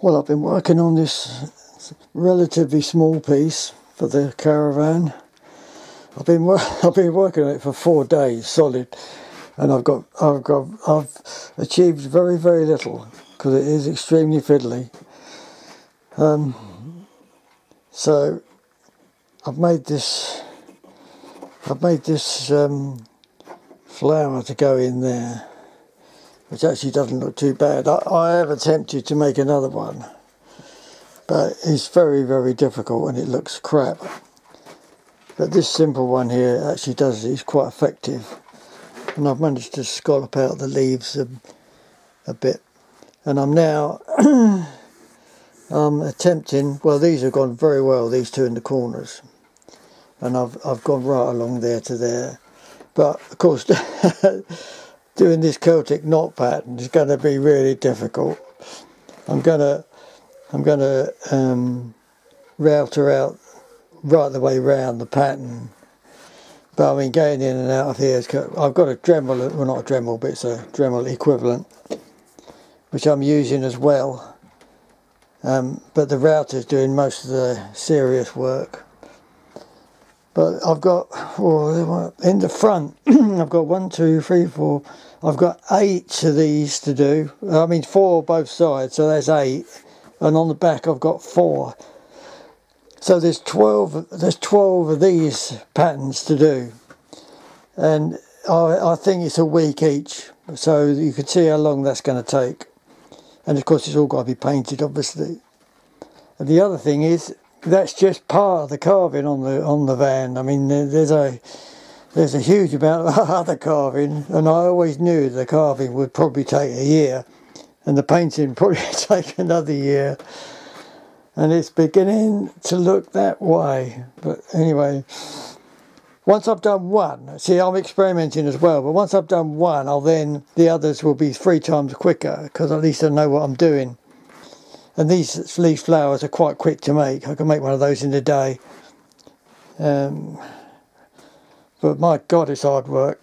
Well, I've been working on this relatively small piece for the caravan. I've been I've been working on it for four days solid, and I've got I've got I've achieved very very little because it is extremely fiddly. Um, so I've made this I've made this um, flower to go in there which actually doesn't look too bad. I, I have attempted to make another one, but it's very, very difficult and it looks crap. But this simple one here actually does, it's quite effective. And I've managed to scallop out the leaves a, a bit. And I'm now um, attempting, well these have gone very well, these two in the corners. And I've, I've gone right along there to there. But of course, doing this Celtic knot pattern is going to be really difficult. I'm going to I'm going to um, router out right the way round the pattern. But I mean, going in and out of here, I've got a Dremel, well not a Dremel, but it's a Dremel equivalent, which I'm using as well. Um, but the router's doing most of the serious work. But I've got, oh, in the front, I've got one, two, three, four, I've got eight of these to do. I mean, four both sides, so that's eight. And on the back, I've got four. So there's 12, there's 12 of these patterns to do. And I, I think it's a week each. So you can see how long that's going to take. And of course, it's all got to be painted, obviously. And the other thing is, that's just part of the carving on the on the van. I mean, there's a there's a huge amount of other carving, and I always knew the carving would probably take a year, and the painting probably take another year. And it's beginning to look that way. But anyway, once I've done one, see, I'm experimenting as well. But once I've done one, I'll then the others will be three times quicker because at least I know what I'm doing. And these leaf flowers are quite quick to make. I can make one of those in a day. Um, but my God, it's hard work.